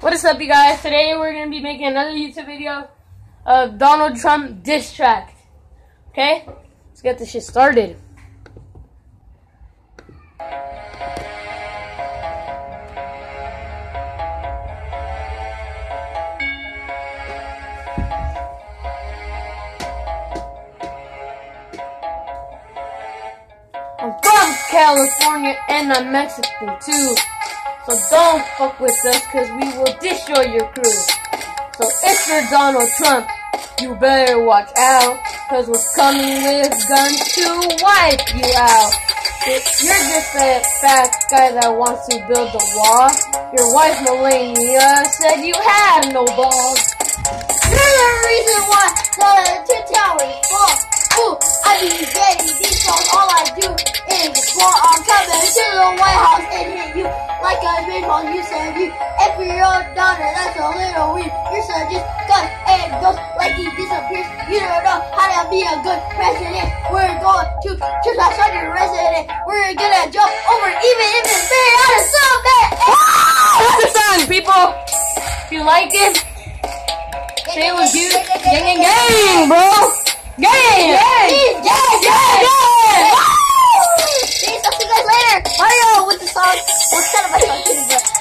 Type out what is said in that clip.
What is up, you guys? Today we're gonna be making another YouTube video of Donald Trump diss track. Okay, let's get this shit started. I'm from California and I'm Mexican too. So don't fuck with us cause we will destroy your crew. So if you're Donald Trump, you better watch out. Cause we're coming with guns to wipe you out. If you're just a fat guy that wants to build a wall, your wife Melania said you had no balls. You're the reason why the you said you every your daughter, that's a little weird. Your son just guns and goes like he disappears. You don't know how to be a good president. We're going to choose our son to resident. We're gonna jump over even if it's very out of so bad. That's the song, people. If you like it, stay with you. Gang, gang, gang, bro. Gang, gang, gang, gang, gang. See you guys later. Mario with the song. What's kind of a song?